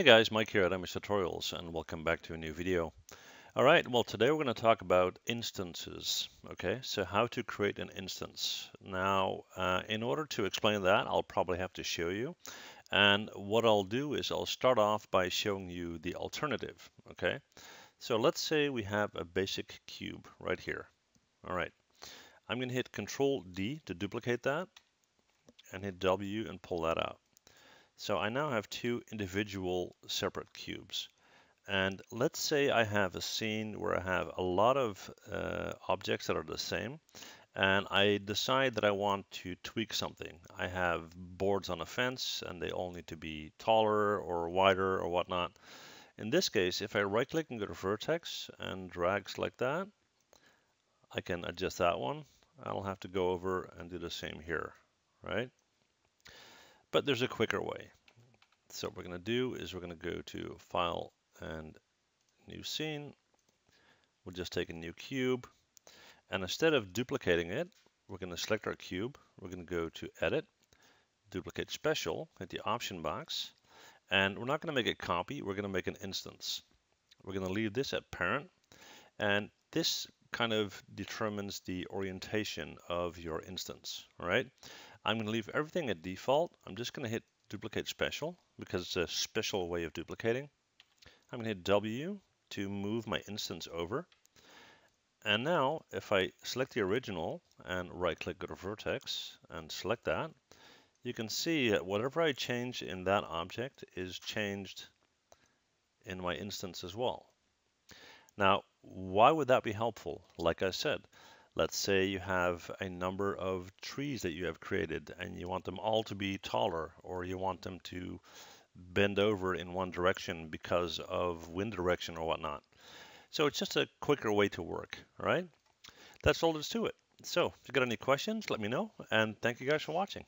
Hey guys, Mike here at MH Tutorials and welcome back to a new video. All right, well today we're going to talk about instances, okay? So how to create an instance. Now, uh, in order to explain that, I'll probably have to show you. And what I'll do is I'll start off by showing you the alternative, okay? So let's say we have a basic cube right here. All right, I'm going to hit Control D to duplicate that and hit W and pull that out. So I now have two individual separate cubes. And let's say I have a scene where I have a lot of uh, objects that are the same, and I decide that I want to tweak something. I have boards on a fence, and they all need to be taller or wider or whatnot. In this case, if I right-click and go to Vertex and drag select that, I can adjust that one. I'll have to go over and do the same here, right? But there's a quicker way. So what we're going to do is we're going to go to File and New Scene. We'll just take a new cube. And instead of duplicating it, we're going to select our cube. We're going to go to Edit, Duplicate Special, hit the option box. And we're not going to make a copy, we're going to make an instance. We're going to leave this at parent. And this kind of determines the orientation of your instance, all right? I'm going to leave everything at default. I'm just going to hit duplicate special because it's a special way of duplicating. I'm going to hit W to move my instance over. And now if I select the original and right click go to vertex and select that, you can see that whatever I change in that object is changed in my instance as well. Now, why would that be helpful? Like I said, Let's say you have a number of trees that you have created and you want them all to be taller or you want them to bend over in one direction because of wind direction or whatnot. So it's just a quicker way to work, all right? That's all there is to it. So if you got any questions, let me know, and thank you guys for watching.